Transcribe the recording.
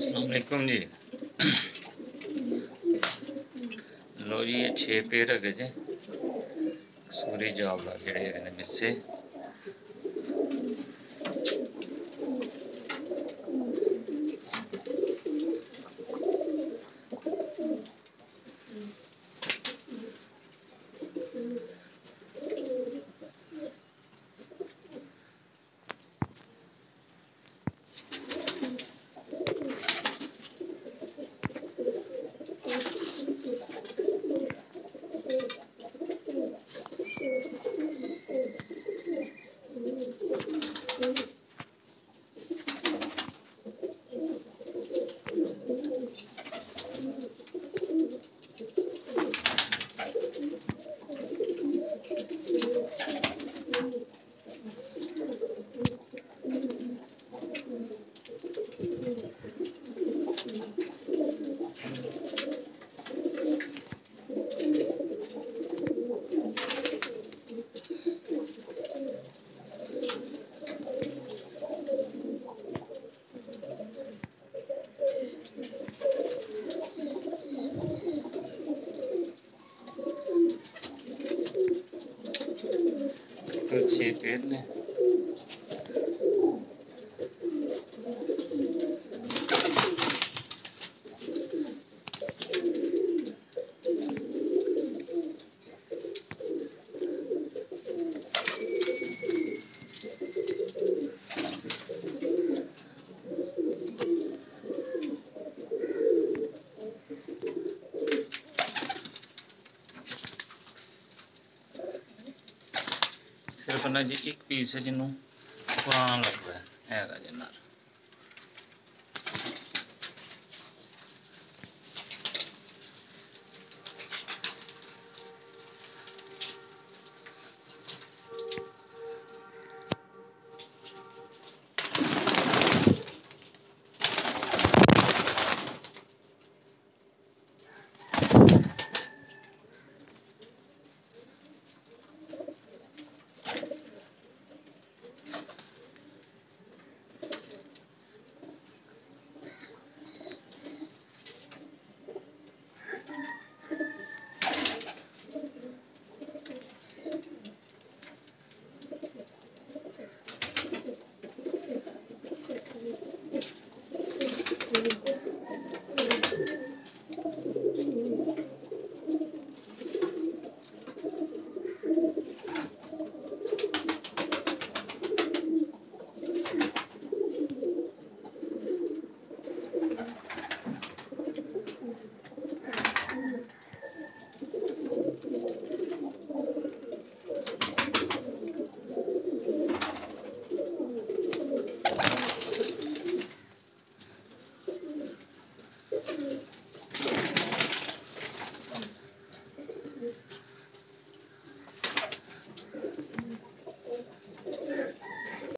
असलकुम जी। लो जी ये छे पेड़ है जे सूरी जावला जेह्ड़े मिस्से тут всі петлі. ਕਰਨਾ ਜੀ ਇੱਕ ਪੀਸ ਹੈ ਜਿਹਨੂੰ ਪੁਰਾਣ ਲੱਗਦਾ ਹੈਗਾ ਜੀ ਨਾਲ।